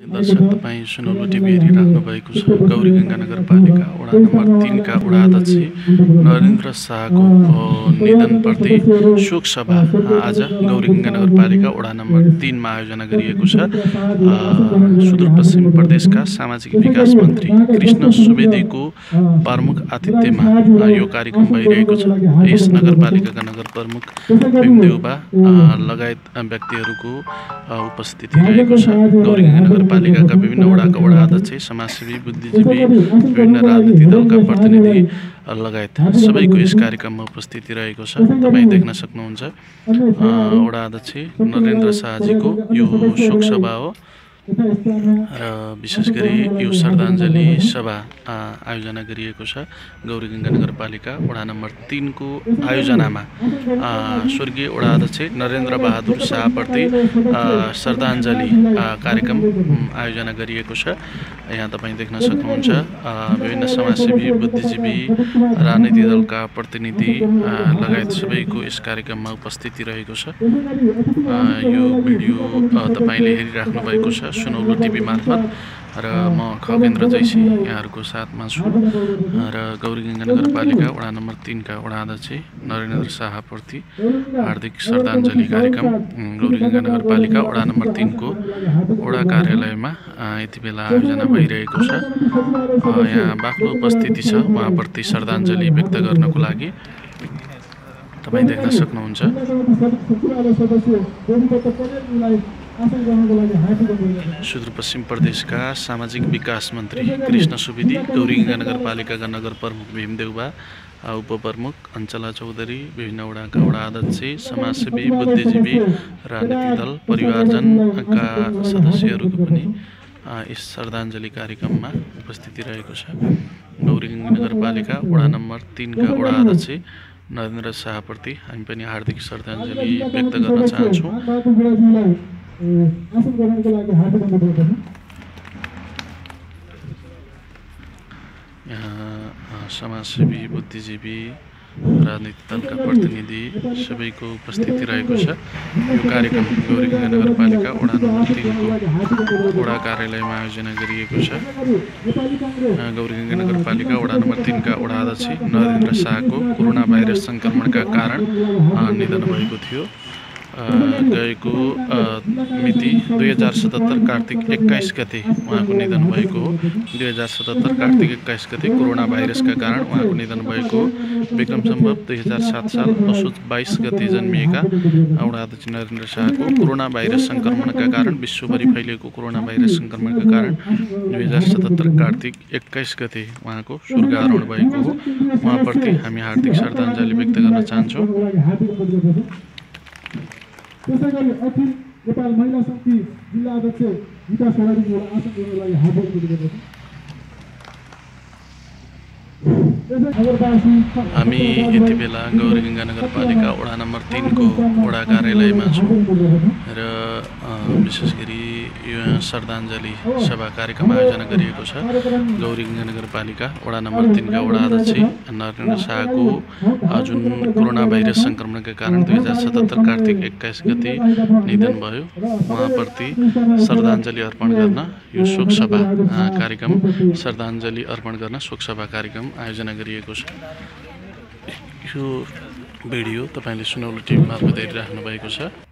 दर्शक तपाईँ सुनौलो टिभी हेरिराख्नु भएको छ। गौरी गङ्गा नगरपालिका वडा नम्बर तिनका वडा अध्यक्ष नरेन्द्र शाहको निधनप्रति शोक सभा आज गौरी गङ्गा नगरपालिका वडा नम्बर तिनमा आयोजना गरिएको छ। सुदूरपश्चिम प्रदेशका सामाजिक विकास मन्त्री कृष्ण सुवेदीको प्रमुख आतिथ्यमा यो कार्यक्रम भइरहेको छ। यस नगरपालिकाका नगर प्रमुख भीमदेउबा लगायत व्यक्तिहरूको उपस्थिति रहेको छ। गौरी गङ्गा नगरपालिकाका विभिन्न वडाका वडा अध्यक्ष समाजसेवी बुद्धिजीवी विभिन्न राजनीतिक दलका प्रतिनिधि लगायत सबैको यस कार्यक्रममा उपस्थिति रहेको छ। तपाईँ देख्न सक्नुहुन्छ वडा अध्यक्ष नरेन्द्र शाहजीको यो शोक सभा हो। र विशेष गरी यो श्रद्धाञ्जली सभा आयोजना गरिएको छ गौरी गङ्गा नगरपालिका वडा नम्बर तिनको आयोजनामा। स्वर्गीय वडा अध्यक्ष नरेन्द्र बहादुर शाहप्रति श्रद्धाञ्जली कार्यक्रम आयोजना गरिएको छ। यहाँ तपाईँ देख्न सक्नुहुन्छ विभिन्न समाजसेवी बुद्धिजीवी राजनीतिक दलका प्रतिनिधि लगायत सबैको यस कार्यक्रममा उपस्थिति रहेको छ। यो भिडियो तपाईँले हेरिराख्नु भएको छ। सुनौलो टिभी मार्फत र म खगेन्द्र जैसी यहाँहरूको साथमा छु। र गौरी गङ्गा नगरपालिका वडा नम्बर तिनका वडा अध्यक्ष नरेन्द्र शाहप्रति हार्दिक श्रद्धाञ्जली कार्यक्रम। गौरी गङ्गा नगरपालिका वडा नम्बर तिनको वडा कार्यालयमा यति बेला आयोजना भइरहेको छ। यहाँ बाक्लो उपस्थिति छ। उहाँप्रति श्रद्धाञ्जली व्यक्त गर्नको लागि तपाईँ देख्न सक्नुहुन्छ। सुदूरपश्चिम प्रदेशका सामाजिक विकास मन्त्री कृष्ण सुवेदी गौरी गङ्गा नगरपालिकाका नगर प्रमुख भीमदेउबा उपप्रमुख अञ्चला चौधरी विभिन्न वडाका वडा अध्यक्ष समाजसेवी बुद्धिजीवी राजनीतिक दल परिवारजनका सदस्यहरूको पनि यस श्रद्धाञ्जली कार्यक्रममा उपस्थिति रहेको छ। गौरी गङ्गा नगरपालिका वडा नम्बर तिनका वडा अध्यक्ष नरेन्द्र शाहप्रति हामी पनि हार्दिक श्रद्धाञ्जली व्यक्त गर्न चाहन्छौँ। यहाँ समाजसेवी बुद्धिजीवी राजनीतिक दलका प्रतिनिधि सबैको उपस्थिति रहेको छ यो कार्यक्रम गौरी गङ्गा नगरपालिका वडा नम्बर तिनको वडा कार्यालयमा आयोजना गरिएको छ गौरी गङ्गा नगरपालिका वडा नम्बर तिनका वडा अध्यक्ष नरेन्द्र शाहको कोरोना भाइरस सङ्क्रमणका कारण निधन भएको थियो गएको मिति दुई हजार सतहत्तर कार्तिक एक्काइस गते उहाँको निधन भएको हो दुई हजार सतहत्तर कार्तिक एक्काइस गते कोरोना भाइरसका कारण उहाँको निधन भएको विक्रम सम्भव दुई हजार सात साल असोज बाइस गते जन्मिएका वडा अध्यक्ष नरेन्द्र शाहको कोरोना भाइरस सङ्क्रमणका कारण विश्वभरि फैलिएको कोरोना भाइरस सङ्क्रमणका कारण दुई हजार सतहत्तर कार्तिक एक्काइस गते उहाँको स्वर्गारोहण भएको हो उहाँप्रति हामी हार्दिक श्रद्धाञ्जली व्यक्त गर्न चाहन्छौँ त्यसै गरी अखिल नेपाल महिला शक्ति जिल्ला अध्यक्ष विकास खराडीको आसन गर्नको लागि हार्दिक गर्दछु हामी यति बेला गौरी गङ्गा नगरपालिका वडा नम्बर तिनको वडा कार्यालयमा छौँ र विशेष गरी यो श्रद्धाञ्जली सभा कार्यक्रम आयोजना गरिएको छ। गौरी गङ्गा नगरपालिका वडा नम्बर तिनका वडा अध्यक्ष नरेन्द्र शाहको जुन कोरोना भाइरस सङ्क्रमणका कारण दुई हजार सतहत्तर कार्तिक एक्काइस गति निधन भयो। उहाँप्रति श्रद्धाञ्जली अर्पण गर्न यो शोक सभा कार्यक्रम। श्रद्धाञ्जली अर्पण गर्न शोक सभा कार्यक्रम आयोजना गरिएको छ। यो भिडियो तपाईँले सुनौलो टिभी मार्फत हेरिराख्नु भएको छ।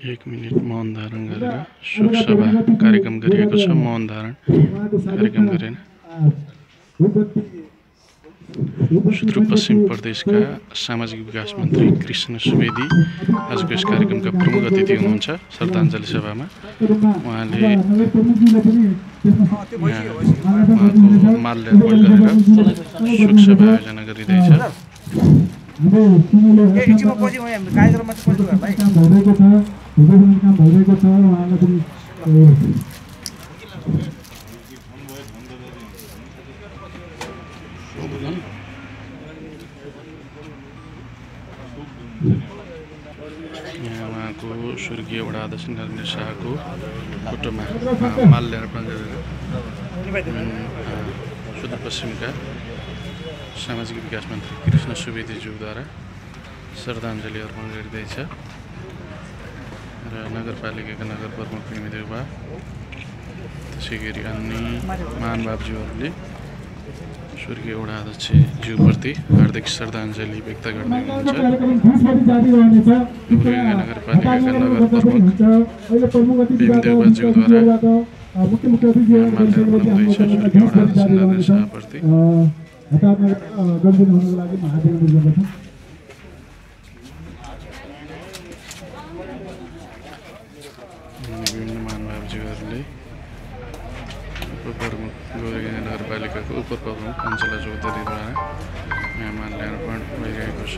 एक मिनट मौन धारण गरेर शोक सभा कार्यक्रम गरिएको छ मौन धारण कार्यक्रम गरेन। सुदूरपश्चिम प्रदेशका सामाजिक विकास मन्त्री कृष्ण सुवेदी आजको यस कार्यक्रमका प्रमुख अतिथि हुनुहुन्छ श्रद्धाञ्जली सभामा। उहाँले उहाँको माल्यार्पण गरेर शोक सभा आयोजना गरिँदैछ। भाइ काम भइरहेको छ उहाँलाई पनि यहाँ उहाँको स्वर्गीय वडा अध्यक्ष नरेन्द्र शाहको फोटोमा माल्यार्पण गरेर उम्, अ, सुदूरपश्चिमका सामाजिक विकास मन्त्री कृष्ण सुवेदीज्यूद्वारा श्रद्धाञ्जली अर्पण गरिँदैछ र नगरपालिकाका नगर प्रमुख निमिदेवा त्यसै गरी अन्य महानुभावज्यूहरूले स्वर्गीय वडा अध्यक्षज्यूप्रति हार्दिक श्रद्धाञ्जली व्यक्त गर्दै हुनुहुन्छ नगरपालिकाका नगर प्रमुख अहिले प्रमुख अतिथिबाट नगरपालिकाको उपप्रमुख अञ्चला चौधरीद्वारा यहाँ माल्यार्पण भइरहेको छ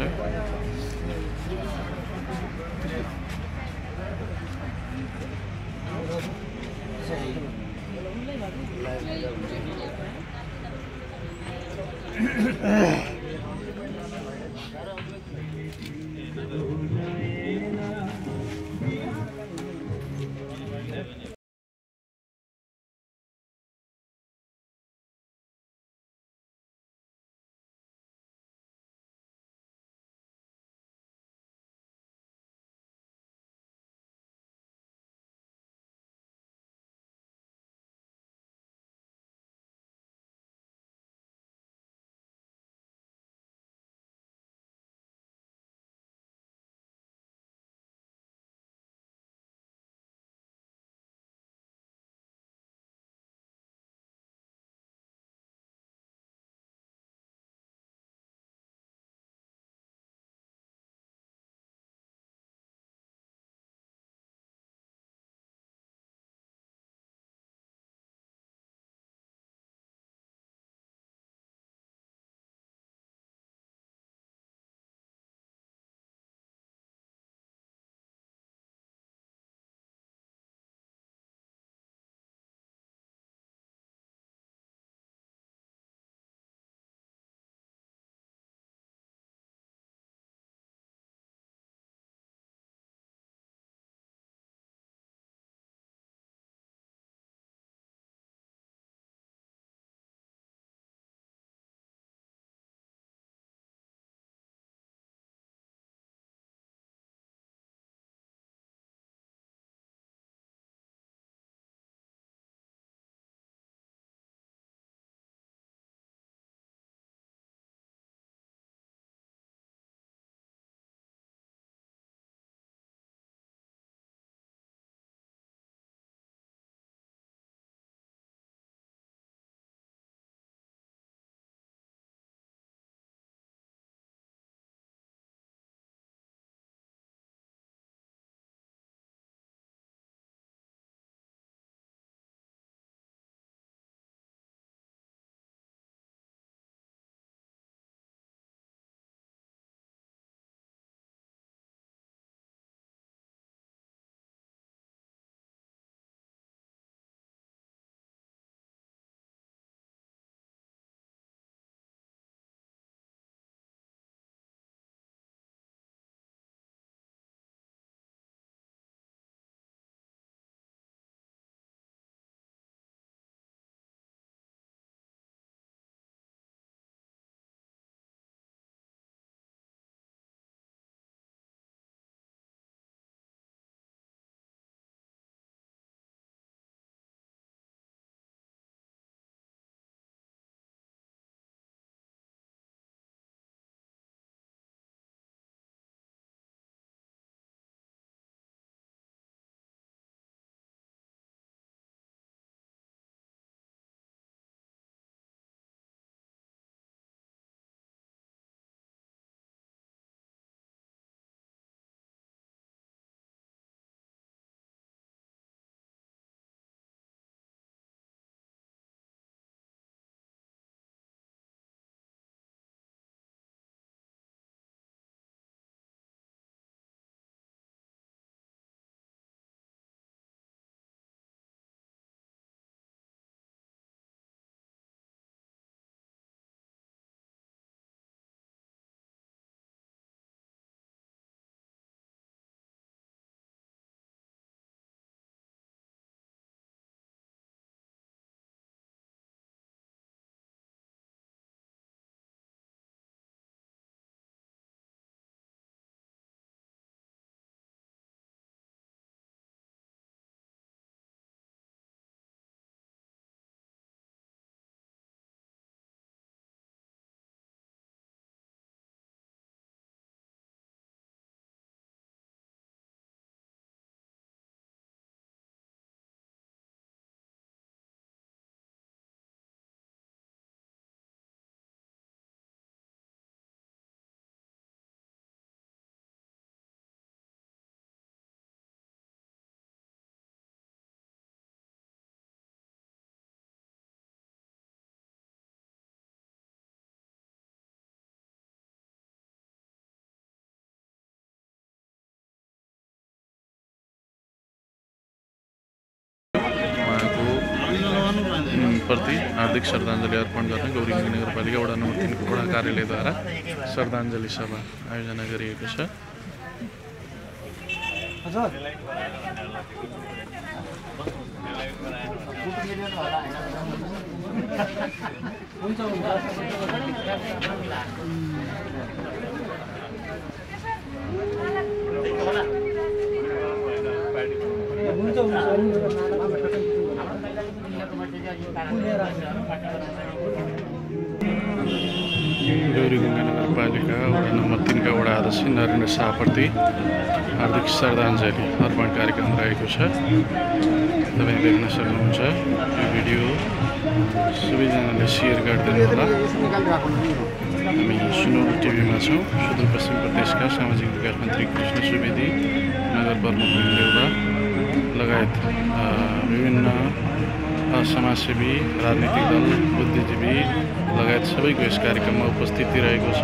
प्रति हार्दिक श्रद्धाञ्जली अर्पण गर्न गौरीगङ्गा नगरपालिका वडा नम्बर तिनको वडा कार्यालयद्वारा श्रद्धाञ्जली सभा आयोजना गरिएको छ गौरीगङ्गा नगरपालिका वडा नम्बर तिनका वडा अध्यक्ष नरेन्द्र शाहप्रति। हार्दिक श्रद्धाञ्जली अर्पण कार्यक्रम रहेको छ। तपाईँ देख्न सक्नुहुन्छ यो भिडियो सबैजनाले सेयर गरिदिनु होला हामी सुनौलो टिभीमा छौँ सुदूरपश्चिम प्रदेशका सामाजिक विकास मन्त्री कृष्ण सुवेदी नगर प्रमुख देउला लगायत विभिन्न समाजसेवी राजनीतिक दल बुद्धिजीवी लगायत सबैको यस कार्यक्रममा उपस्थिति रहेको छ।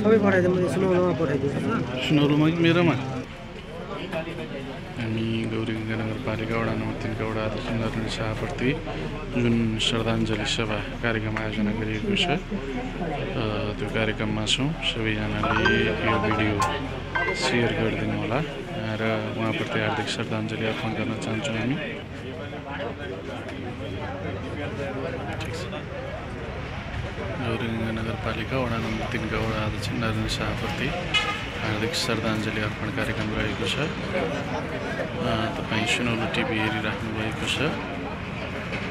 सबै पठाइदिउँ मैले सुनाउनुमा पठाइदिन्छु सुनौलोमा कि मेरोमा हामी गौरीगङ्गा नगरपालिका वडा नम्बर तिनका वडा अध्यक्ष नरेन्द्र शाहप्रति जुन श्रद्धाञ्जली सभा कार्यक्रम आयोजना गरिएको छ। त्यो कार्यक्रममा छौँ। सबैजनाले यो भिडियो सेयर गरिदिनु होला। र उहाँप्रति हार्दिक श्रद्धाञ्जली अर्पण गर्न चाहन्छौँ हामी। गौरीगङ्गा नगरपालिका वडा नम्बर तिनका वडा अध्यक्ष नरेन्द्र शाहप्रति हार्दिक श्रद्धाञ्जली अर्पण कार्यक्रम रहेको छ। तपाईँ सुनौलो टिभी हेरिराख्नु भएको छ।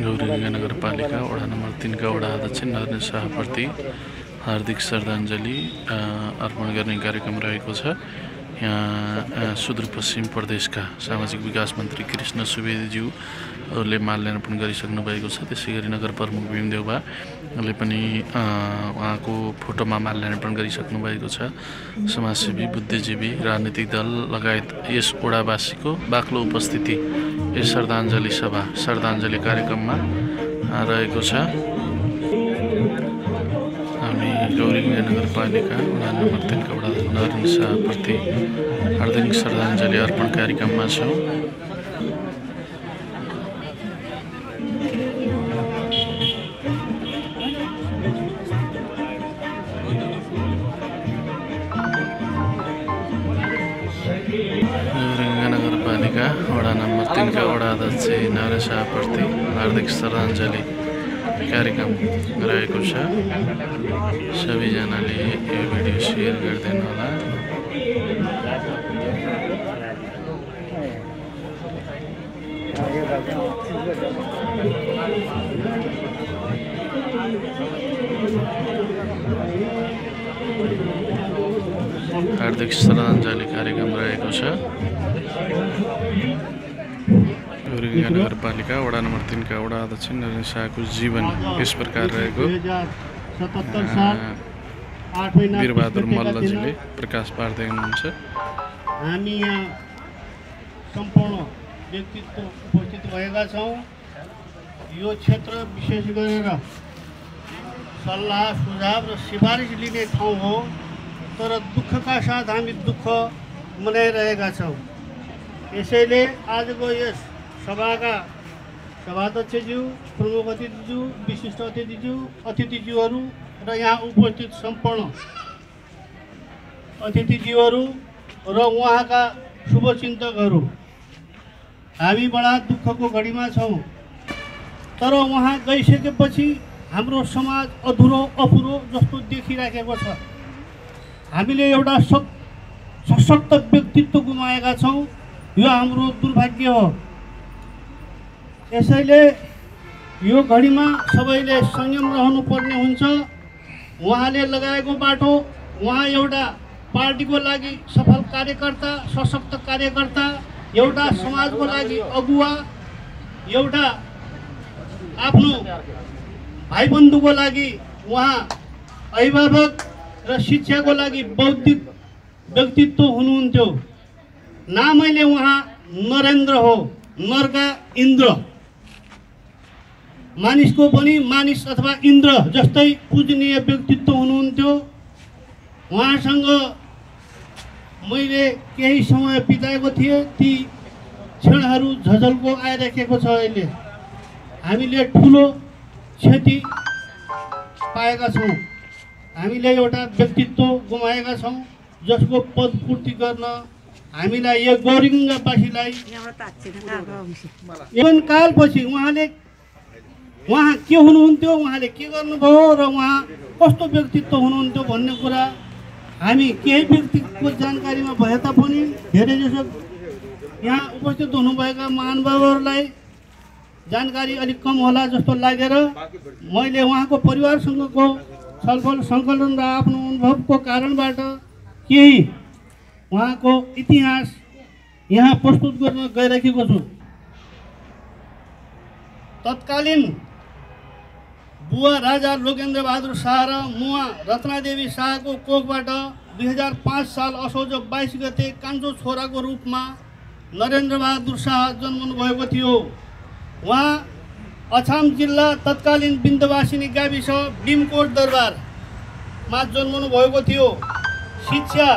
गौरीगङ्गा नगरपालिका वडा नम्बर तिनका वडा अध्यक्ष नरेन्द्र शाहप्रति हार्दिक श्रद्धाञ्जली अर्पण गर्ने कार्यक्रम रहेको छ। यहाँ सुदूरपश्चिम प्रदेशका सामाजिक विकास मन्त्री कृष्ण सुवेदीज्यूहरूले माल्यार्पण गरिसक्नु भएको छ। त्यसै गरी नगर प्रमुख भीमदेउबाले पनि अ, उहाँको फोटोमा माल्यार्पण गरिसक्नु भएको छ। समाजसेवी बुद्धिजीवी राजनीतिक दल लगायत यस ओडावासीको बाक्लो उपस्थिति यस श्रद्धाञ्जली सभा श्रद्धाञ्जली कार्यक्रममा रहेको छ। हामी गौरीगङ्गा नगरपालिका वडा नम्बर तिनका वडा शाहप्रति हार्दिक श्रद्धाञ्जली अर्पण कार्यक्रममा छौँ। अध्यक्ष नरेन्द्र शाहप्रति हार्दिक श्रद्धाञ्जली कार्यक्रम रहेको छ। सबैजनाले यो भिडियो सेयर गरिदिनु होला हार्दिक श्रद्धाञ्जली कार्यक्रम रहेको छ। नगरपालिका वडा नम्बर तिनका वडा अध्यक्ष नरेन्द्र शाहको जीवन यस प्रकार रहेको वीरबहादुर मल्लजीले प्रकाश पार्दै हुनुहुन्छ हामी यहाँ सम्पूर्ण व्यक्तित्व उपस्थित भएका छौँ। यो क्षेत्र विशेष गरेर सल्लाह सुझाव र सिफारिस लिने ठाउँ हो तर दुःखका साथ हामी दुःख मनाइरहेका छौँ। यसैले आजको यस सभाका सभाध्यक्षज्यू प्रमुख अतिथिज्यू विशिष्ट अतिथिज्यू अतिथिज्यूहरू र यहाँ उपस्थित सम्पूर्ण अतिथिज्यूहरू र उहाँका शुभचिन्तकहरू हामी बडा दुःखको घडीमा छौँ। तर उहाँ गइसकेपछि हाम्रो समाज अधुरो अपुरो जस्तो देखिराखेको छ। हामीले एउटा सशक्त व्यक्तित्व गुमाएका छौँ। यो हाम्रो दुर्भाग्य हो। यसैले यो घडीमा सबैले संयम रहनुपर्ने हुन्छ। उहाँले लगाएको बाटो उहाँ एउटा पार्टीको लागि सफल कार्यकर्ता सशक्त कार्यकर्ता एउटा समाजको लागि अगुवा एउटा आफ्नो भाइबन्धुको लागि उहाँ अभिभावक र शिक्षाको लागि बौद्धिक व्यक्तित्व हुनुहुन्थ्यो। नामैले उहाँ नरेन्द्र हो नरका इन्द्र। मानिसको पनि मानिस अथवा इन्द्र जस्तै पूजनीय व्यक्तित्व हुनुहुन्थ्यो। उहाँसँग मैले केही समय बिताएको थिएँ। ती क्षणहरू झझल्को आइराखेको छ अहिले। हामीले ठुलो क्षति पाएका छौँ। हामीले एउटा व्यक्तित्व गुमाएका छौँ जसको पदपूर्ति गर्न हामीलाई यो गौरिङ्गवासीलाई जीवनकालपछि उहाँले उहाँ के हुनुहुन्थ्यो उहाँले के गर्नुभयो र उहाँ कस्तो व्यक्तित्व हुनुहुन्थ्यो भन्ने कुरा हामी केही व्यक्तिको जानकारीमा भए तापनि धेरै जसो यहाँ उपस्थित हुनुभएका महानुभावहरूलाई जानकारी अलिक कम होला जस्तो लागेर मैले उहाँको परिवारसँगको छलफल सङ्कलन र आफ्नो अनुभवको कारणबाट केही उहाँको इतिहास यहाँ प्रस्तुत गर्न गइराखेको छु। तत्कालीन बुवा राजा लोकेन्द्र बहादुर शाह र मुवा रत्नादेवी शाहको कोखबाट दुई हजार पाँच साल असोज बाइस गते कान्छो छोराको रूपमा नरेन्द्र बहादुर शाह जन्मनु भएको थियो। उहाँ अछाम जिल्ला तत्कालीन बिन्दवासिनी गाविस भीमकोट दरबारमा जन्मनु भएको थियो। शिक्षा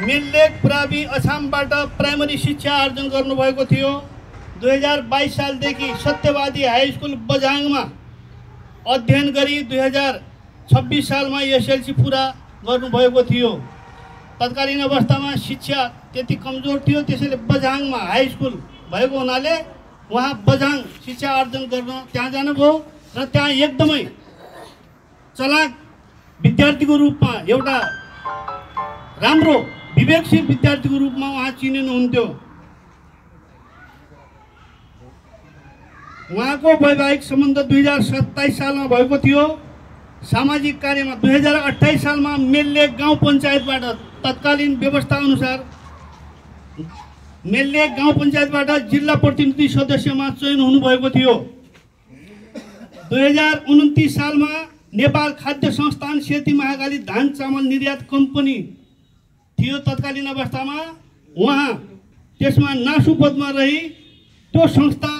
मिल्लेक प्रावि अछामबाट प्राइमरी शिक्षा आर्जन गर्नुभएको थियो। दुई हजार बाइस सालदेखि सत्यवादी हाई स्कुल बझाङमा अध्ययन गरी दुई हजार छब्बिस सालमा एसएलसी पुरा गर्नुभएको थियो। तत्कालीन अवस्थामा शिक्षा त्यति कमजोर थियो। त्यसैले बझाङमा हाई स्कुल भएको हुनाले उहाँ बझाङ शिक्षा आर्जन गर्न त्यहाँ जानुभयो र त्यहाँ एकदमै चलाक विद्यार्थीको रूपमा एउटा राम्रो विवेकशील विद्यार्थीको रूपमा उहाँ चिनिनुहुन्थ्यो। उहाँको वैवाहिक सम्बन्ध दुई हजार सत्ताइस सालमा भएको थियो। सामाजिक कार्यमा दुई हजार अठाइस सालमा मेल्ले गाउँ पञ्चायतबाट तत्कालीन व्यवस्था अनुसार मेल्ले गाउँ पञ्चायतबाट जिल्ला प्रतिनिधि सदस्यमा चयन हुनुभएको थियो। दुई हजार उन्तिस सालमा नेपाल खाद्य संस्थान सेती महाकाली धान चामल निर्यात कम्पनी थियो तत्कालीन अवस्थामा। उहाँ त्यसमा नासु पदमा रही त्यो संस्था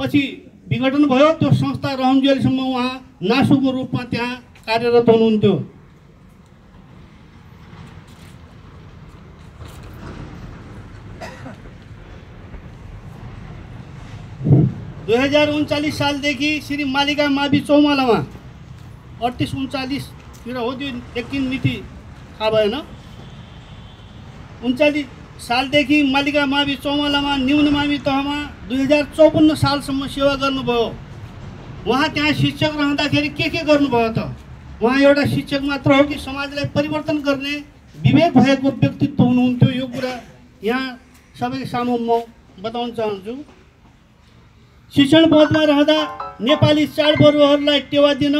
पछि विघटन भयो त्यो संस्था रहन्जेलसम्म उहाँ नासुको रूपमा त्यहाँ कार्यरत हुनुहुन्थ्यो। दुई हजार उन्चालिस सालदेखि श्री मालिका मावि चौमालामा अडतिस उन्चालिसतिर हो त्यो एकदिन मिति थाहा भएन। उन्चालिस सालदेखि मालिका मावि चौमालामा न्यून मावि तहमा दुई हजार चौपन्न सालसम्म सेवा गर्नुभयो। उहाँ त्यहाँ शिक्षक रहँदाखेरि के के गर्नुभयो त? उहाँ एउटा शिक्षक मात्र हो कि समाजलाई परिवर्तन गर्ने विवेक भएको व्यक्तित्व हुनुहुन्थ्यो यो कुरा यहाँ सबै सामु म बताउन चाहन्छु। शिक्षण पदमा रहँदा नेपाली चाडपर्वहरूलाई टेवा दिन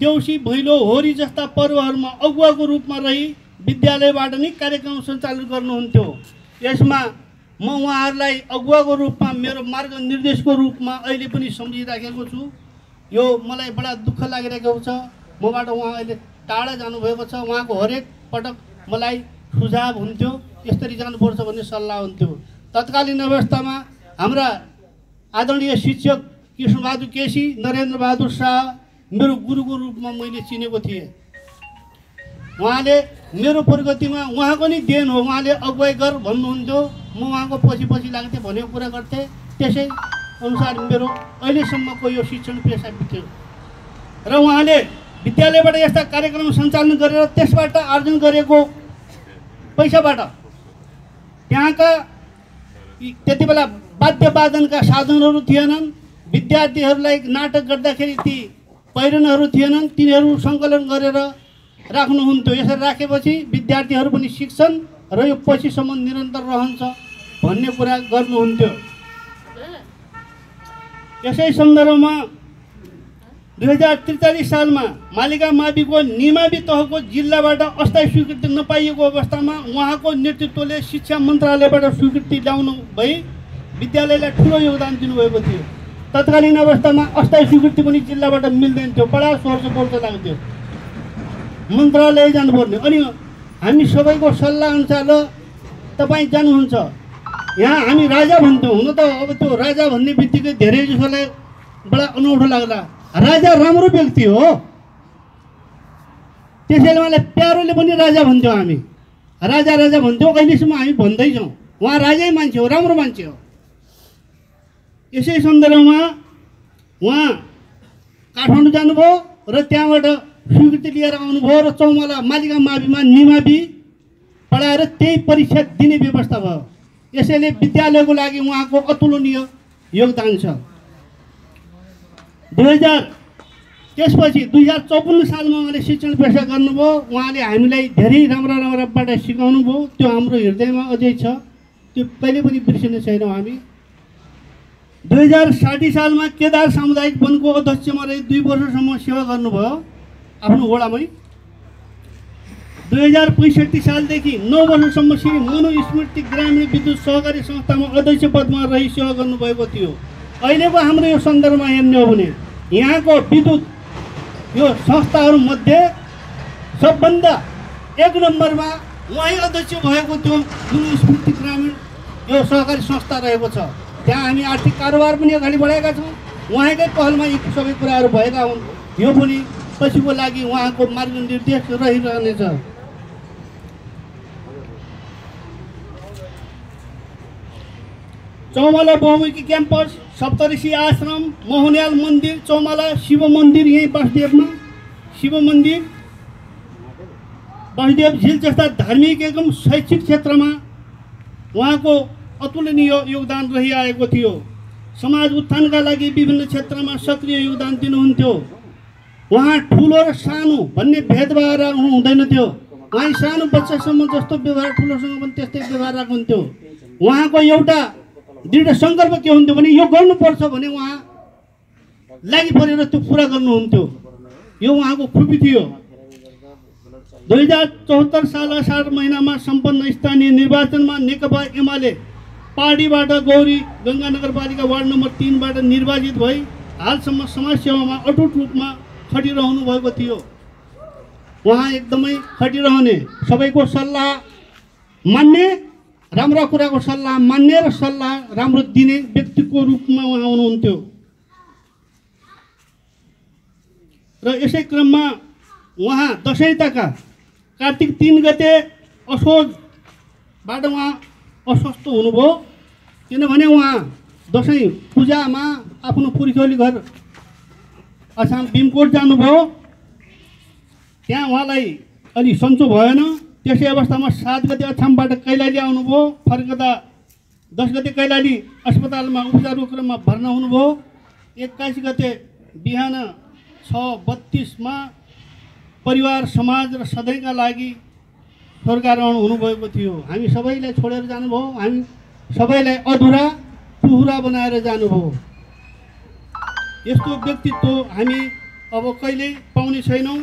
देउसी भैलो होरी जस्ता पर्वहरूमा अगुवाको रूपमा रही विद्यालयबाट नै कार्यक्रम सञ्चालन गर्नुहुन्थ्यो। यसमा म उहाँहरूलाई अगुवाको रूपमा मेरो मार्गनिर्देशको रूपमा अहिले पनि सम्झिराखेको छु। यो मलाई बडा दुःख लागिरहेको छ। मबाट उहाँ अहिले टाढा जानुभएको छ। उहाँको हरेक पटक मलाई सुझाव हुन्थ्यो यसरी जानुपर्छ भन्ने सल्लाह हुन्थ्यो। तत्कालीन अवस्थामा हाम्रा आदरणीय शिक्षक कृष्णबहादुर केसी नरेन्द्र बहादुर शाह मेरो गुरुको रूपमा मैले चिनेको थिएँ। उहाँले मेरो प्रगतिमा उहाँको नै देन हो। उहाँले अगुवाई गर भन्नुहुन्थ्यो। म उहाँको पछि पछि लाग्थेँ भनेको कुरा गर्थेँ। त्यसै अनुसार मेरो अहिलेसम्मको यो शिक्षण पेसा बित्यो। र उहाँले विद्यालयबाट यस्ता कार्यक्रम सञ्चालन गरेर त्यसबाट आर्जन गरेको पैसाबाट त्यहाँका त्यति बेला वाद्यवादनका साधनहरू थिएनन्। विद्यार्थीहरूलाई नाटक गर्दाखेरि ती पहिरनहरू थिएनन्। तिनीहरू सङ्कलन गरेर राख्नुहुन्थ्यो। यसरी राखेपछि विद्यार्थीहरू पनि सिक्छन् र यो पछिसम्म निरन्तर रहन्छ भन्ने कुरा गर्नुहुन्थ्यो। यसै सन्दर्भमा दुई हजार त्रिचालिस सालमा मालिका माविको निमावि तहको जिल्लाबाट अस्थायी स्वीकृति नपाइएको अवस्थामा उहाँको नेतृत्वले शिक्षा मन्त्रालयबाट स्वीकृति ल्याउनु भई विद्यालयलाई ठुलो योगदान दिनुभएको थियो। तत्कालीन अवस्थामा अस्थायी स्वीकृति पनि जिल्लाबाट मिल्दैन थियो। बडा सोर्स बोर्छ लाग्थ्यो। मन्त्रालय जानुपर्ने। अनि हामी सबैको सल्लाह अनुसार ल तपाईँ जानुहुन्छ। यहाँ हामी राजा भन्थ्यौँ। हुन त अब त्यो राजा भन्ने बित्तिकै धेरै जसोलाई बडा अनौठो लाग्ला। राजा राम्रो व्यक्ति हो। त्यसैले उहाँलाई प्यारोले पनि राजा भन्थ्यौँ हामी। राजा राजा भन्थ्यौँ। अहिलेसम्म हामी भन्दैछौँ। उहाँ राजै मान्छे हो राम्रो मान्छे हो। यसै सन्दर्भमा उहाँ काठमाडौँ जानुभयो र त्यहाँबाट स्वीकृति लिएर आउनुभयो र चौमाला मालिका माविमा निमावि पढाएर त्यही परीक्षा दिने व्यवस्था भयो। यसैले विद्यालयको लागि उहाँको अतुलनीय योगदान छ। दुई हजार त्यसपछि दुई हजार चौपन्न सालमा उहाँले शिक्षण पेसा गर्नुभयो। उहाँले हामीलाई धेरै राम्रा राम्राबाट सिकाउनु भयो त्यो हाम्रो हृदयमा अझै छ। त्यो कहिले पनि बिर्सिने छैनौँ हामी। दुई हजार साठी सालमा केदार सामुदायिक वनको अध्यक्षमा रही दुई वर्षसम्म सेवा गर्नुभयो। आफ्नो वडामै दुई हजार पैँसठी सालदेखि नौ वर्षसम्म श्री मनुस्मृति ग्रामीण विद्युत सहकारी संस्थामा अध्यक्ष पदमा रही सेवा गर्नुभएको थियो। अहिलेको हाम्रो यो सन्दर्भमा हेर्ने हो भने यहाँको विद्युत यो संस्थाहरूमध्ये सबभन्दा एक नम्बरमा उहाँ अध्यक्ष भएको त्यो मनुस्मृति ग्रामीण यो सहकारी संस्था रहेको छ। त्यहाँ हामी आर्थिक कारोबार पनि अगाडि बढाएका छौँ। उहाँकै पहलमा यी सबै कुराहरू भएका हुन्। यो पनि पछिको लागि उहाँको मार्गनिर्देश रहिरहनेछ। चौमाला बहुमुखी क्याम्पस सप्तऋषि आश्रम मोहनयाल मन्दिर चौमाला शिव मन्दिर यहीँ वासुदेवमा। शिव मन्दिर वासुदेव झिल जस्ता धार्मिक एवं शैक्षिक क्षेत्रमा उहाँको अतुलनीय योगदान रहिआएको थियो। समाज उत्थानका लागि विभिन्न क्षेत्रमा सक्रिय योगदान दिनुहुन्थ्यो। उहाँ ठुलो र सानो भन्ने भेदभाव राख्नु हुँदैन थियो। उहाँ सानो बच्चासम्म जस्तो व्यवहार ठुलोसँग पनि त्यस्तै व्यवहार राख्नुहुन्थ्यो उहाँको एउटा दृढ सङ्कल्प के हुन्थ्यो भने यो गर्नुपर्छ भने उहाँ लागि परेर त्यो पुरा गर्नुहुन्थ्यो यो उहाँको खुबी थियो। दुई हजार चौहत्तर साल असार महिनामा सम्पन्न स्थानीय निर्वाचनमा नेकपा एमाले पार्टीबाट गौरी गङ्गा नगरपालिका वार्ड नम्बर तिनबाट निर्वाचित भई हालसम्म समाजसेवामा अटुट रूपमा खटिरहनु भएको थियो। उहाँ एकदमै खटिरहने। सबैको सल्लाह मान्ने राम्रा कुराको सल्लाह मान्ने र सल्लाह राम्रो दिने व्यक्तिको रूपमा उहाँ हुनुहुन्थ्यो। र यसै क्रममा उहाँ दसैँताका कार्तिक तिन गते असोजबाट उहाँ अस्वस्थ हुनुभयो। किनभने उहाँ दसैँ पूजामा आफ्नो पुर्ख्यौली घर असाम भीमकोट जानुभयो। त्यहाँ उहाँलाई अलि सन्चो भएन। त्यसै अवस्थामा सात गते अछामबाट कैलाली आउनुभयो। फर्कदा दस गते कैलाली अस्पतालमा उपचारको क्रममा भर्ना हुनुभयो। एक्काइस गते बिहान छ बत्तिसमा परिवार समाज र सधैँका लागि स्वर्गारोहण हुनुभएको थियो। हामी सबैलाई छोडेर जानुभयो। हामी सबैलाई अधुरा पुहुरा बनाएर जानुभयो। यस्तो व्यक्तित्व हामी अब कहिल्यै पाउने छैनौँ।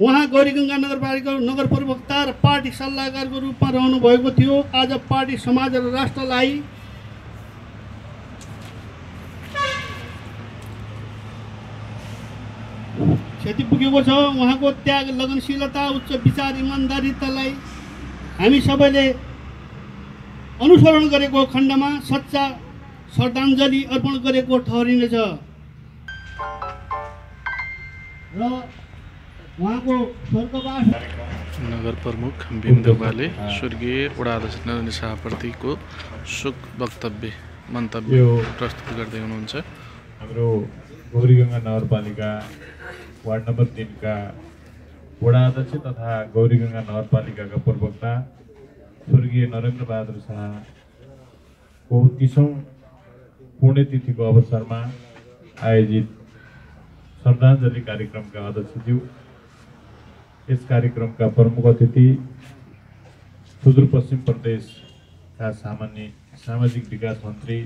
उहाँ गौरीगङ्गा नगरपालिका नगर प्रवक्ता र पार्टी सल्लाहकारको रूपमा रहनुभएको थियो। आज पार्टी समाज र राष्ट्रलाई क्षति पुगेको छ। उहाँको त्याग लगनशीलता उच्च विचार इमान्दारितालाई हामी सबैले अनुसरण गरेको खण्डमा सच्चा श्रद्धाञ्जली अर्पण गरेको ठहरिनेछ। र उहाँको स्वर्गवास नगर प्रमुख भीम देवालले स्वर्गीय वडा अध्यक्ष नरेन्द्र शाहप्रतिको शोक वक्तव्य मन्तव्य प्रस्तुत गर्दै हुनुहुन्छ हाम्रो गौरीगङ्गा नगरपालिका वार्ड नम्बर तिनका वडा अध्यक्ष तथा गौरीगङ्गा नगरपालिकाका प्रवक्ता स्वर्गीय नरेन्द्र बहादुर शाहको तिसौँ पुण्यतिथिको अवसरमा आयोजित श्रद्धाञ्जली कार्यक्रमका अध्यक्षज्यू यस कार्यक्रमका प्रमुख अतिथि सुदूरपश्चिम प्रदेशका सामान्य सामाजिक विकास मन्त्री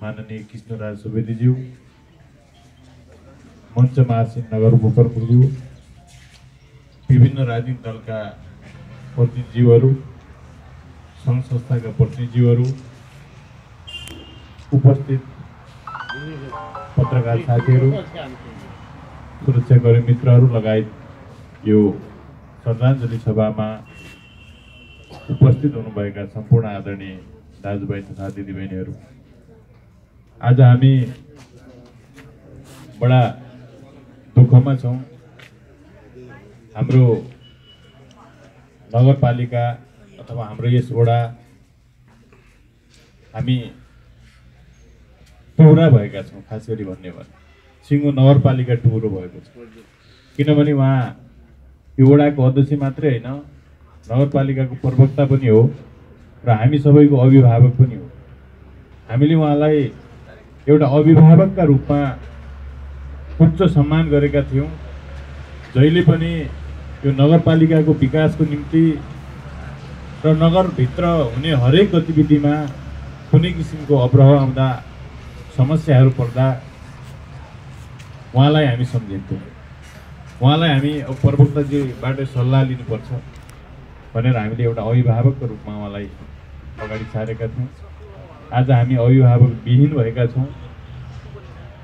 माननीय कृष्णराज सुवेदीज्यू मञ्चमा आसीन नगरको प्रमुखज्यू विभिन्न राजनीतिक दलका प्रतिनिधिज्यूहरू सङ्घ संस्थाका प्रतिनिधिज्यूहरू उपस्थित पत्रकार साथीहरू सुरक्षाकर्मी मित्रहरू लगायत यो श्रद्धाञ्जली सभामा उपस्थित हुनुभएका सम्पूर्ण आदरणीय दाजुभाइ तथा दिदीबहिनीहरू। आज हामी बडा दुःखमा छौँ। हाम्रो नगरपालिका अथवा हाम्रो यस वडा हामी टुहुरा भएका छौँ खास गरी भन्ने भयो सिङ्गो नगरपालिका टुहुरो भएको छ। किनभने उहाँ यो वडाको अध्यक्ष मात्रै होइन नगरपालिकाको प्रवक्ता पनि हो र हामी सबैको अभिभावक पनि हो। हामीले उहाँलाई एउटा अभिभावकका रूपमा उच्च सम्मान गरेका थियौँ। जहिले पनि यो नगरपालिकाको विकासको निम्ति र नगरभित्र हुने हरेक गतिविधिमा कुनै किसिमको अप्रह आउँदा समस्याहरू पर्दा उहाँलाई हामी सम्झिन्थ्यौँ उहाँलाई हामी अब प्रवक्ताजीबाट सल्लाह लिनुपर्छ भनेर हामीले एउटा अभिभावकको रूपमा उहाँलाई अगाडि सारेका थियौँ। आज हामी अभिभावक विहीन भएका छौँ।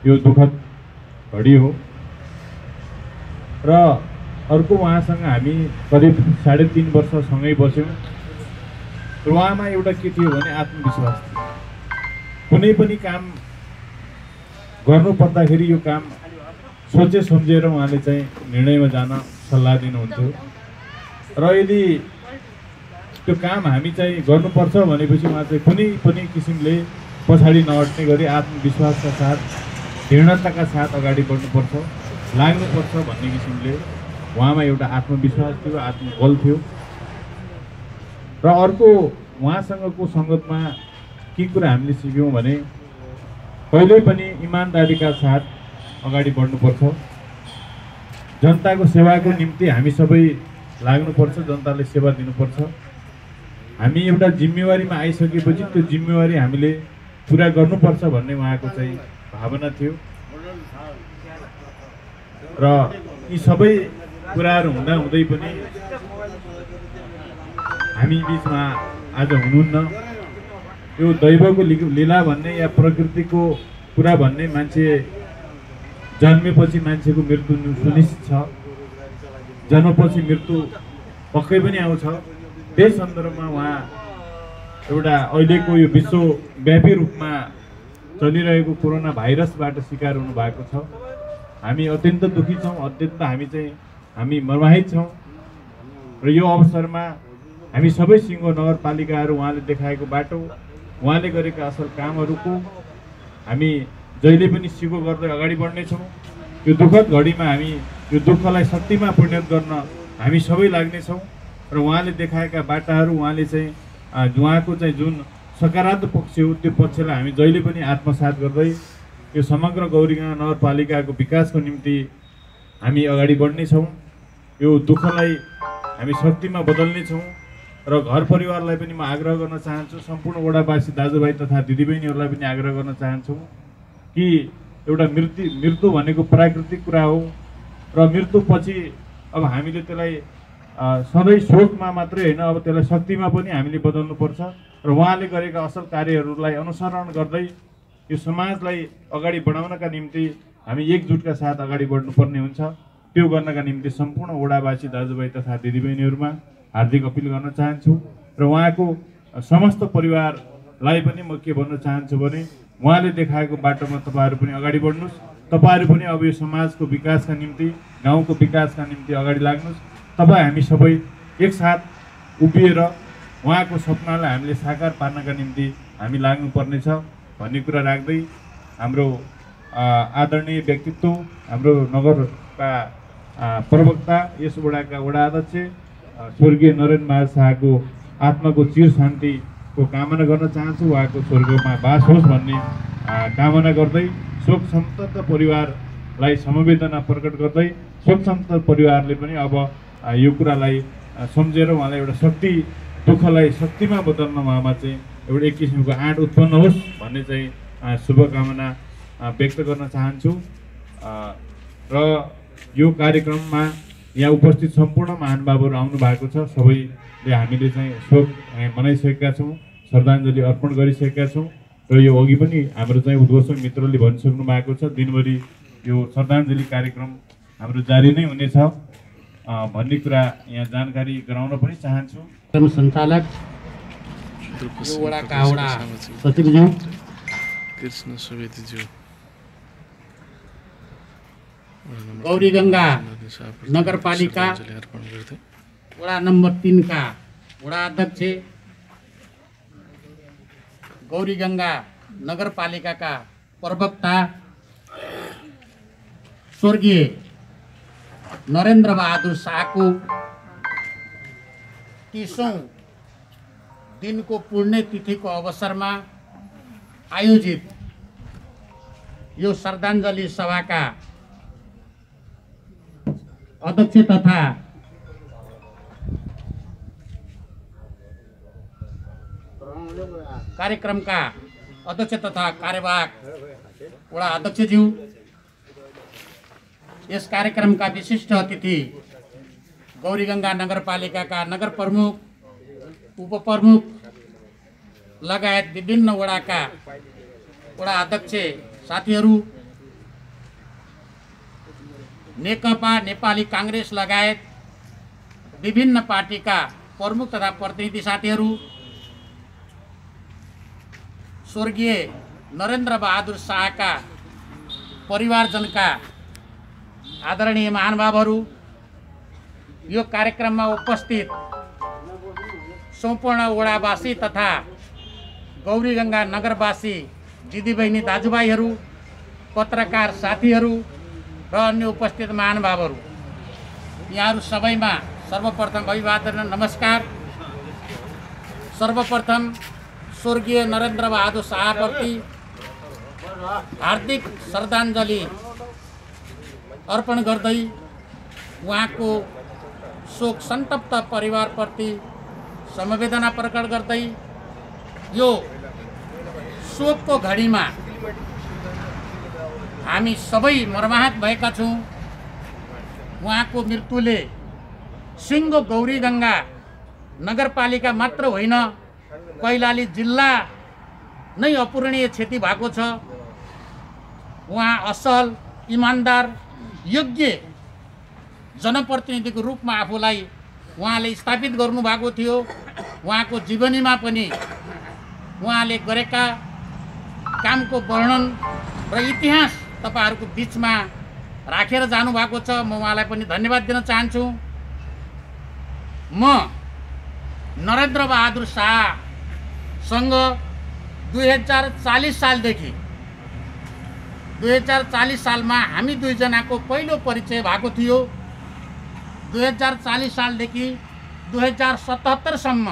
यो दुःखद घडी हो। र अर्को उहाँसँग हामी करिब साढे तिन वर्षसँगै बस्यौँ। र उहाँमा एउटा के थियो भने आत्मविश्वास थियो। कुनै पनि काम गर्नु पर्दाखेरि यो काम सोचे सम्झेर उहाँले चाहिँ निर्णयमा जान सल्लाह दिनुहुन्थ्यो। र यदि त्यो काम हामी चाहिँ गर्नुपर्छ भनेपछि उहाँ चाहिँ कुनै पनि किसिमले पछाडि नहट्ने गरी आत्मविश्वासका साथ दृढताका साथ अगाडि बढ्नुपर्छ लाग्नुपर्छ भन्ने किसिमले उहाँमा एउटा आत्मविश्वास थियो आत्मबल थियो। र अर्को उहाँसँगको सङ्गतमा के कुरा हामीले सिक्यौँ भने कहिल्यै पनि इमान्दारीका साथ अगाडि बढ्नुपर्छ। जनताको सेवाको निम्ति हामी सबै लाग्नुपर्छ जनताले सेवा दिनुपर्छ। हामी एउटा जिम्मेवारीमा आइसकेपछि त्यो जिम्मेवारी हामीले पुरा गर्नुपर्छ भन्ने उहाँको चाहिँ भावना थियो। र यी सबै कुराहरू हुँदा हुँदै पनि हामी बिचमा आज हुनुहुन्न। यो दैवको लीला भन्ने या प्रकृतिको कुरा भन्ने मान्छे जन्मेपछि मान्छेको मृत्यु सुनिश्चित छ। जन्मपछि मृत्यु पक्कै पनि आउँछ। त्यही सन्दर्भमा उहाँ एउटा अहिलेको यो विश्वव्यापी रूपमा चलिरहेको कोरोना भाइरसबाट शिकार हुनु भएको छ। हामी अत्यन्त दुःखी छौँ। अत्यन्त हामी चाहिँ हामी मर्माहित छौँ। र यो अवसरमा हामी सबै सिङ्गो नगरपालिकाहरू उहाँले देखाएको बाटो उहाँले गरेका असल कामहरूको हामी जहिले पनि सिगो गर्दै अगाडि बढ्नेछौँ यो दुःखद घडीमा हामी यो दुःखलाई शक्तिमा परिणत गर्न हामी सबै लाग्नेछौँ र उहाँले देखाएका बाटाहरू उहाँले चाहिँ उहाँको चाहिँ जुन सकारात्मक पक्ष हो त्यो पक्षलाई हामी जहिले पनि आत्मसात गर्दै यो समग्र गौरीगाउँ नगरपालिकाको विकासको निम्ति हामी अगाडि बढ्नेछौँ। यो दुःखलाई हामी शक्तिमा बदल्नेछौँ र घर परिवारलाई पनि म आग्रह गर्न चाहन्छु। सम्पूर्ण वडावासी दाजुभाइ तथा दिदीबहिनीहरूलाई पनि आग्रह गर्न चाहन्छु। कि एउटा मृत्यु मृत्यु भनेको प्राकृतिक कुरा हो। र मृत्युपछि अब हामीले त्यसलाई सधैँ शोकमा मात्रै होइन अब त्यसलाई शक्तिमा पनि हामीले बदल्नुपर्छ। र उहाँले गरेका असल कार्यहरूलाई अनुसरण गर्दै यो समाजलाई अगाडि बढाउनका निम्ति हामी एकजुटका साथ अगाडि बढ्नुपर्ने हुन्छ। त्यो गर्नका निम्ति सम्पूर्ण वडावासी दाजुभाइ तथा दिदीबहिनीहरूमा हार्दिक अपिल गर्न चाहन्छु। र उहाँको समस्त परिवारलाई पनि म के भन्न चाहन्छु भने उहाँले देखाएको बाटोमा तपाईँहरू पनि अगाडि बढ्नुहोस्। तपाईँहरू पनि अब यो समाजको विकासका निम्ति गाउँको विकासका निम्ति अगाडि लाग्नुहोस्। तपाईँ हामी सबै एकसाथ उभिएर उहाँको सपनालाई हामीले साकार पार्नका निम्ति हामी लाग्नुपर्नेछ भन्ने कुरा राख्दै हाम्रो आदरणीय व्यक्तित्व हाम्रो नगरका प्रवक्ता यस वडाका वडा अध्यक्ष स्वर्गीय नरेन्द्र महाराज शाहको आत्माको चिर शान्तिको कामना गर्न चाहन्छु उहाँको स्वर्गमा बास होस् भन्ने कामना गर्दै शोक सन्तप्त परिवारलाई समवेदना प्रकट गर्दै शोक सन्तप्त परिवारले पनि अब यो कुरालाई सम्झेर उहाँलाई एउटा शक्ति दुःखलाई शक्तिमा बदल्न उहाँमा चाहिँ एउटा एक किसिमको आँट उत्पन्न होस् भन्ने चाहिँ शुभकामना व्यक्त गर्न चाहन्छु। र यो कार्यक्रममा यहाँ उपस्थित सम्पूर्ण महानुभावहरू आउनु भएको छ सबैले हामीले चाहिँ शोक मनाइसकेका छौँ श्रद्धाञ्जली अर्पण गरिसकेका छौँ। र यो अघि पनि हाम्रो चाहिँ उद्घोषक मित्रले भनिसक्नु भएको छ दिनभरि यो श्रद्धाञ्जली कार्यक्रम हाम्रो जारी नै हुनेछ। भन्ने कुरा यहाँ जानकारी गराउन पनि चाहन्छु। कार्यक्रम सञ्चालक कृष्ण सुवेदीज्यू। गौरी गङ्गा नगरपालिका वडा नम्बर तिनका वडा अध्यक्ष गौरी गङ्गा नगरपालिकाका प्रवक्ता। स्वर्गीय नरेन्द्र बहादुर शाहको तिसौँ दिनको पुण्यतिथिको अवसरमा आयोजित यो श्रद्धाञ्जली सभाका अध्यक्ष तथा कार्यक्रमका अध्यक्ष तथा कार्यवाहक वडा अध्यक्षज्यू यस कार्यक्रमका विशिष्ट अतिथि गौरीगङ्गा नगरपालिकाका नगर प्रमुख उपप्रमुख लगायत विभिन्न वडाका वडा अध्यक्ष साथीहरू नेकपा नेपाली काङ्ग्रेस लगायत विभिन्न पार्टीका प्रमुख तथा प्रतिनिधि साथीहरू स्वर्गीय नरेन्द्र बहादुर शाहका परिवारजनका आदरणीय महानुभावहरू यो कार्यक्रममा उपस्थित सम्पूर्ण वडावासी तथा गौरीगङ्गा नगरवासी दिदीबहिनी दाजुभाइहरू पत्रकार साथीहरू र अन्य उपस्थित महानुभावहरू यहाँहरू सबैमा सर्वप्रथम अभिवादन नमस्कार। सर्वप्रथम स्वर्गीय नरेन्द्र बहादुर शाहप्रति हार्दिक श्रद्धाञ्जली अर्पण गर्दै उहाँको शोक सन्तप्त परिवारप्रति समवेदना प्रकट गर्दै यो शोकको घडीमा हामी सबै मर्माहत भएका छौँ। उहाँको मृत्युले सिङ्गो गौरीगङ्गा नगरपालिका मात्र होइन कैलाली जिल्ला नै अपूरणीय क्षति भएको छ। उहाँ असल इमान्दार योग्य जनप्रतिनिधिको रूपमा आफूलाई उहाँले स्थापित गर्नुभएको थियो। उहाँको जीवनीमा पनि उहाँले गरेका कामको वर्णन र इतिहास तपाईँहरूको बिचमा राखेर जानुभएको छ। म उहाँलाई पनि धन्यवाद दिन चाहन्छु। म नरेन्द्र बहादुर शाहसँग दुई हजार चालिस सालदेखि दुई हजार चालिस सालमा हामी दुईजनाको पहिलो परिचय भएको थियो। दुई हजार चालिस सालदेखि दुई हजार सतहत्तरसम्म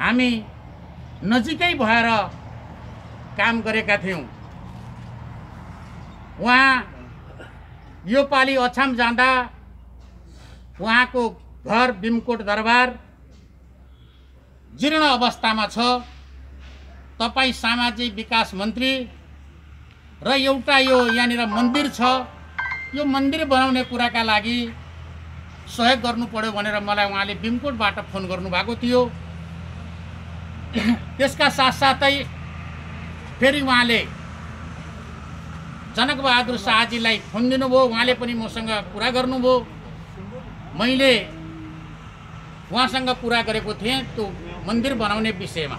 हामी नजिकै भएर काम गरेका थियौँ। उहाँ यो पालि अछाम जाँदा उहाँको घर भीमकोट दरबार जीर्ण अवस्थामा छ। तपाईँ सामाजिक विकास मन्त्री र एउटा यो यहाँनिर मन्दिर छ। यो मन्दिर बनाउने कुराका लागि सहयोग गर्नु पर्यो भनेर मलाई उहाँले भीमकोटबाट फोन गर्नुभएको थियो। त्यसका साथसाथै फेरि उहाँले जनकबहादुर शाहजीलाई फोन दिनुभयो। उहाँले पनि मसँग कुरा गर्नुभयो। मैले उहाँसँग कुरा गरेको थिएँ। त्यो मन्दिर बनाउने विषयमा।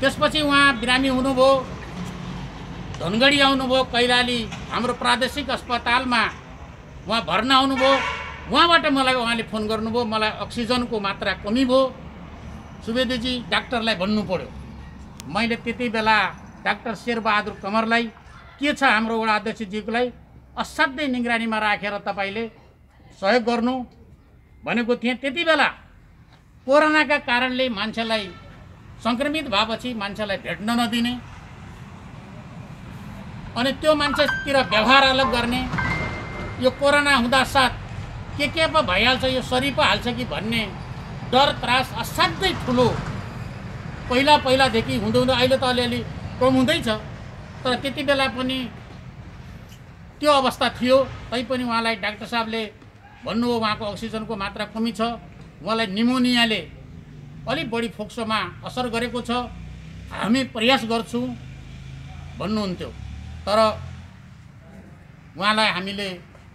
त्यसपछि उहाँ बिरामी हुनुभयो धनगढी आउनुभयो कैलाली हाम्रो प्रादेशिक अस्पतालमा उहाँ भर्ना आउनुभयो उहाँबाट मलाई उहाँले फोन गर्नुभयो मलाई अक्सिजनको मात्रा कमी भयो। सुवेदीजी डाक्टरलाई भन्नु पऱ्यो मैले त्यति बेला डाक्टर शेरबहादुर कमरलाई के छ हाम्रो वडा अध्यक्षज्यूलाई असाध्यै निगरानीमा राखेर तपाईँले सहयोग गर्नु भनेको थिएँ। त्यति बेला कोरोनाका कारणले मान्छेलाई सङ्क्रमित भएपछि मान्छेलाई भेट्न नदिने अनि त्यो मान्छेतिर व्यवहार अलग गर्ने। यो कोरोना हुँदा साथ के के पो भइहाल्छ यो सरी पो हाल्छ कि भन्ने डर त्रास असाध्यै ठुलो। पहिला पहिलादेखि हुँदै हुँदै अहिले त अलिअलि कम हुँदैछ। तर त्यति बेला पनि त्यो अवस्था थियो तैपनि उहाँलाई डाक्टर साहबले भन्नुभयो उहाँको अक्सिजनको मात्रा कमी छ। उहाँलाई निमोनियाले अलिक बढी फोक्सोमा असर गरेको छ। हामी प्रयास गर्छौँ भन्नुहुन्थ्यो। तर उहाँलाई हामीले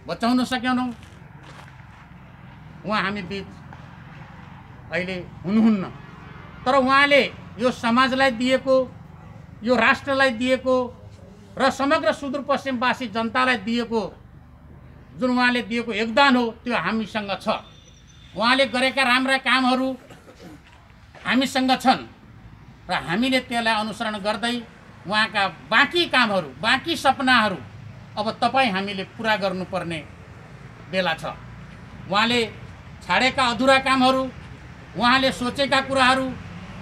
बचाउन सकेनौँ। उहाँ हामी बिच अहिले हुनुहुन्न। तर उहाँले यो समाजलाई दिएको यो राष्ट्रलाई दिएको र समग्र सुदूरपश्चिमवासी जनतालाई दिएको जुन उहाँले दिएको योगदान हो त्यो हामीसँग छ। उहाँले गरेका राम्रा कामहरू हामीसँग छन् र हामीले त्यसलाई अनुसरण गर्दै उहाँका बाँकी कामहरू बाँकी सपनाहरू अब तपाईँ हामीले पुरा गर्नुपर्ने बेला छ। उहाँले छाडेका अधुरा कामहरू उहाँले सोचेका कुराहरू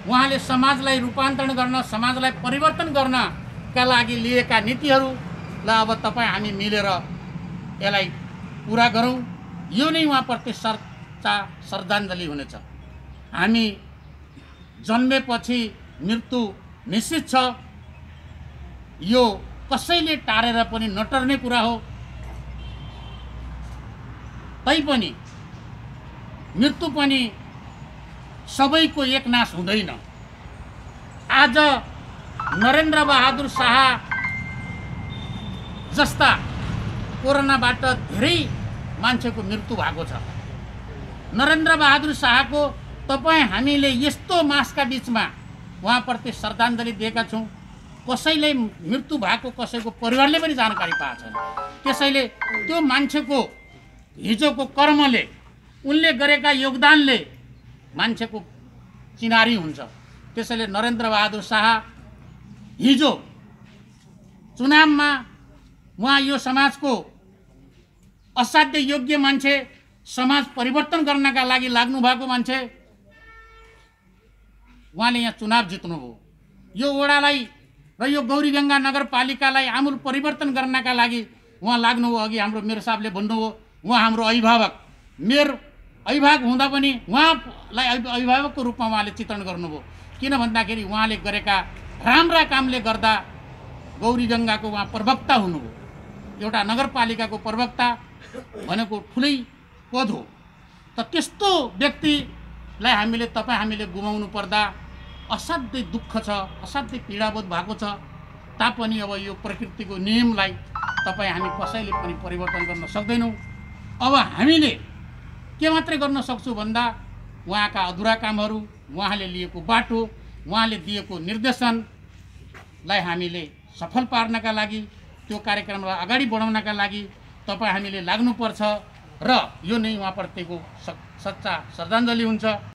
उहाँले समाजलाई रूपान्तरण गर्न समाजलाई परिवर्तन गर्नका लागि लिएका नीतिहरूलाई अब तपाईँ हामी मिलेर यसलाई पुरा गरौँ। यो नै उहाँप्रति सर्चा श्रद्धाञ्जली हुनेछ। हामी जन्मेपछि मृत्यु निश्चित छ। यो कसैले टारेर पनि नटर्ने कुरा हो। तैपनि मृत्यु पनि सबैको एक नाश हुँदैन। आज नरेन्द्र बहादुर शाह जस्ता कोरोनाबाट धेरै मान्छेको मृत्यु भएको छ। नरेन्द्र बहादुर शाहको तपाईँ हामीले यस्तो मासका बिचमा उहाँप्रति श्रद्धाञ्जली दिएका छौँ। कसैले मृत्यु भएको कसैको परिवारले पनि जानकारी पाएको छैन। त्यसैले त्यो मान्छेको हिजोको कर्मले उनले गरेका योगदानले मान्छेको चिनारी हुन्छ। त्यसैले नरेन्द्र बहादुर शाह हिजो चुनावमा उहाँ यो समाजको असाध्य योग्य मान्छे समाज परिवर्तन गर्नका लागि लाग्नु भएको मान्छे उहाँले यहाँ चुनाव जित्नुभयो। यो वडालाई र यो गौरीगङ्गा नगरपालिकालाई आमूल परिवर्तन गर्नका लागि उहाँ लाग्नुभयो अघि हाम्रो मेरो साहबले भन्नुभयो। उहाँ हाम्रो अभिभावक। मेरो अभिभावक हुँदा पनि उहाँलाई अभि- अभिभावकको रूपमा उहाँले चित्रण गर्नुभयो। किन भन्दाखेरि उहाँले गरेका राम्रा कामले गर्दा गौरीगङ्गाको उहाँ प्रवक्ता हुनुभयो। एउटा नगरपालिकाको प्रवक्ता भनेको ठुलै पद हो त त्यस्तो व्यक्तिलाई हामीले तपाईँ हामीले गुमाउनु पर्दा असाध्यै दुःख छ असाध्यै पीडाबोध भएको छ। तापनि अब यो प्रकृतिको नियमलाई तपाईँ हामी कसैले पनि परिवर्तन गर्न सक्दैनौँ। अब हामीले के मात्रै गर्न सक्छौँ भन्दा उहाँका अधुरा कामहरू उहाँले लिएको बाटो उहाँले दिएको निर्देशनलाई हामीले सफल पार्नका लागि त्यो कार्यक्रमलाई अगाडि बढाउनका लागि तपाईँ हामीले लाग्नुपर्छ। र यो नै उहाँप्रतिको सच्चा श्रद्धाञ्जली हुन्छ।